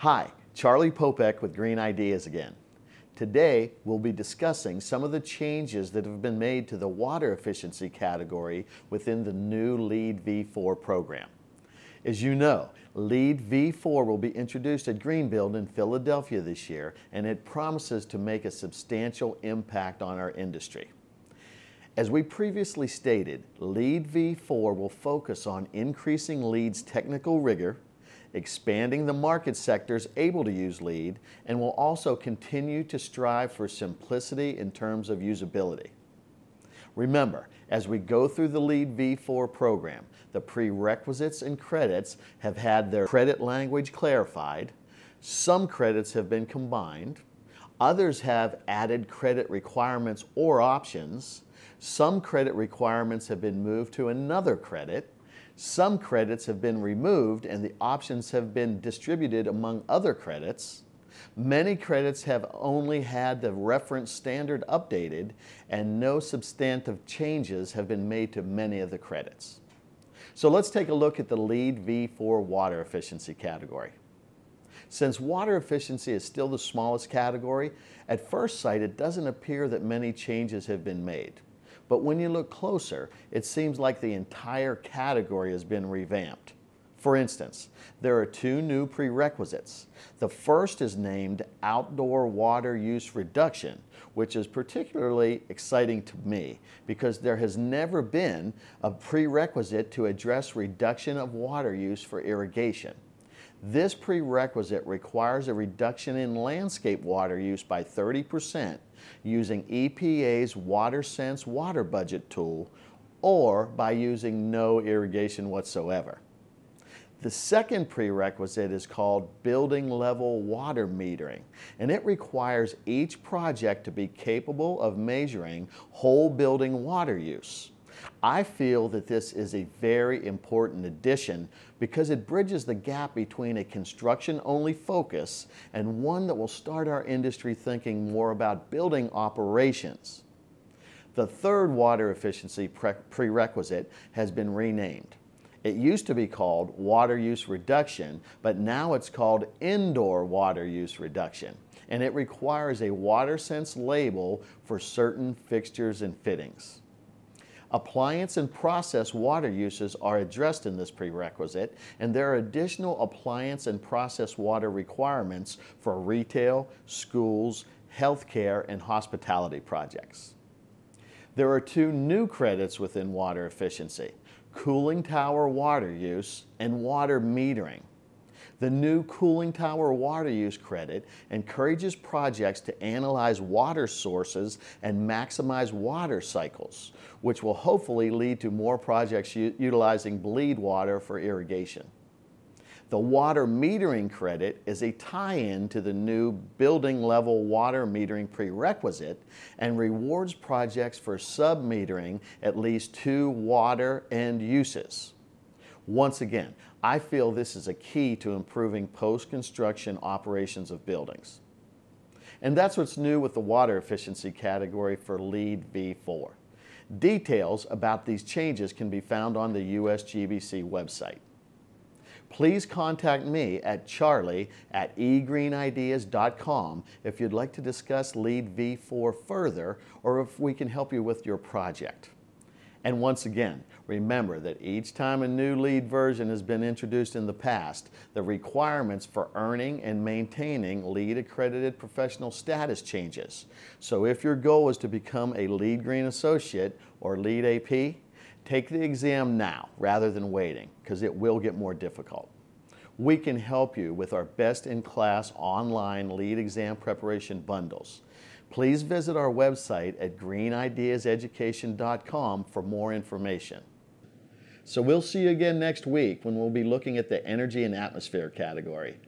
Hi, Charlie Popeck with Green Ideas again. Today, we'll be discussing some of the changes that have been made to the water efficiency category within the new LEED V4 program. As you know, LEED V4 will be introduced at Greenbuild in Philadelphia this year, and it promises to make a substantial impact on our industry. As we previously stated, LEED V4 will focus on increasing LEED's technical rigor, expanding the market sectors able to use LEED, and will also continue to strive for simplicity in terms of usability. Remember, as we go through the LEED V4 program, the prerequisites and credits have had their credit language clarified, some credits have been combined, others have added credit requirements or options, some credit requirements have been moved to another credit, some credits have been removed and the options have been distributed among other credits. Many credits have only had the reference standard updated and no substantive changes have been made to many of the credits. So let's take a look at the LEED V4 water efficiency category. Since water efficiency is still the smallest category, at first sight it doesn't appear that many changes have been made. But when you look closer, it seems like the entire category has been revamped. For instance, there are two new prerequisites. The first is named Outdoor Water Use Reduction, which is particularly exciting to me because there has never been a prerequisite to address reduction of water use for irrigation. This prerequisite requires a reduction in landscape water use by 30% using EPA's WaterSense water budget tool or by using no irrigation whatsoever. The second prerequisite is called building level water metering, and it requires each project to be capable of measuring whole building water use. I feel that this is a very important addition because it bridges the gap between a construction-only focus and one that will start our industry thinking more about building operations. The third water efficiency pre prerequisite has been renamed. It used to be called water use reduction, but now it's called indoor water use reduction, and it requires a WaterSense label for certain fixtures and fittings. Appliance and process water uses are addressed in this prerequisite, and there are additional appliance and process water requirements for retail, schools, healthcare, and hospitality projects. There are two new credits within water efficiency, cooling tower water use and water metering. The new cooling tower water use credit encourages projects to analyze water sources and maximize water cycles, which will hopefully lead to more projects utilizing bleed water for irrigation. The water metering credit is a tie-in to the new building level water metering prerequisite and rewards projects for sub-metering at least two water end uses. Once again, I feel this is a key to improving post-construction operations of buildings. And that's what's new with the water efficiency category for LEED V4. Details about these changes can be found on the USGBC website. Please contact me at charlie at egreenideas.com if you'd like to discuss LEED V4 further or if we can help you with your project. And once again, remember that each time a new LEED version has been introduced in the past, the requirements for earning and maintaining LEED accredited professional status changes. So if your goal is to become a LEED Green Associate or LEED AP, take the exam now rather than waiting because it will get more difficult. We can help you with our best-in-class online LEED exam preparation bundles. Please visit our website at greenideaseducation.com for more information. So we'll see you again next week when we'll be looking at the energy and atmosphere category.